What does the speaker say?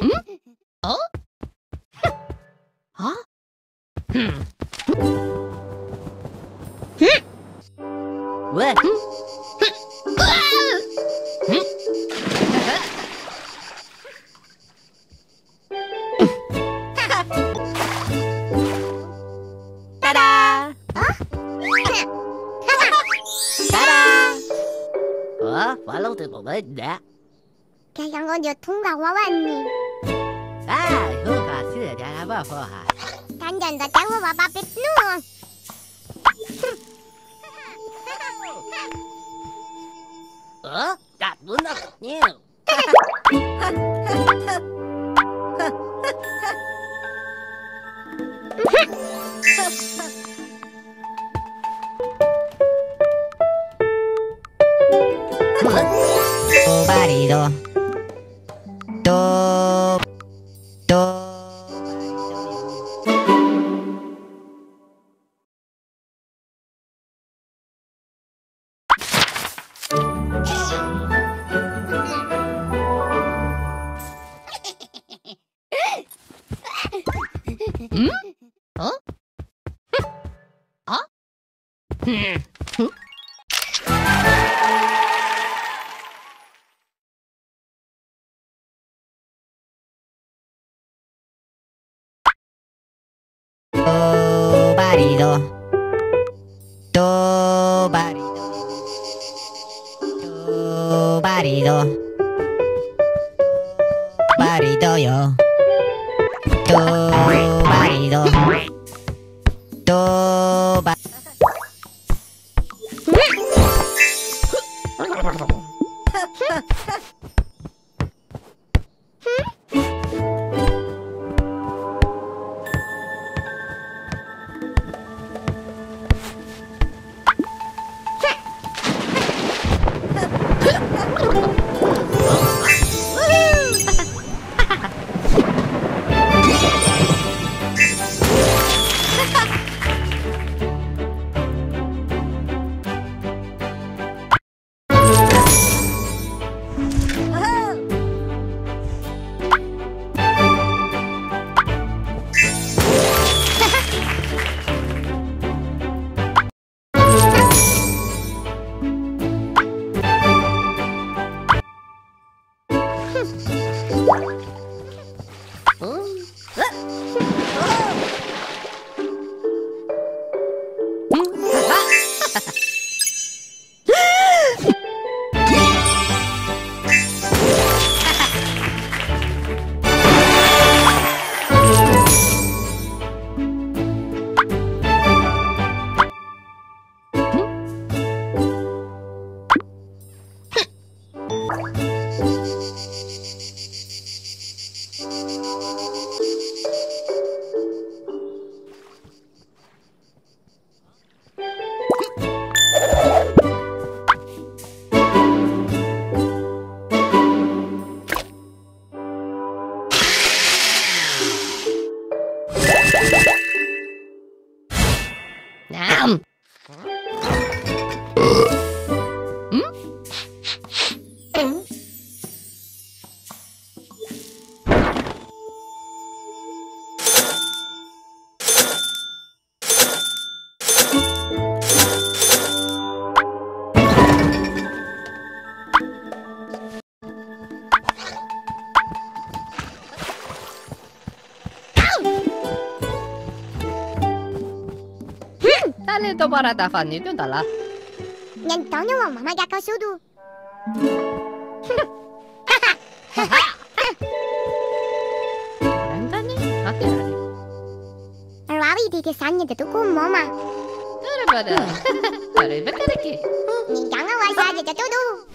嗯？哦？啊？嗯？嗯？喂？ 뜯어먹었냐? 그냥 먼저 통과와 왔니? 아, 효과 쓰레라 봐봐. 단전 더 장어 봐봐 뺏누. 어? 나 누나 님. válido. Todo. Todo. Hmm? Huh? Huh? Hmm. リドバリドよ。ドバリドドバリ。ド嗯，哎、Nam. Talento para Tafan itu adalah... Nentone wa mama ga kosudu. Nentone? Hati hati. Rawi tidak sanya de tuku mama. Daripada. Daripada ke. Ningang awal saja jatuh dulu.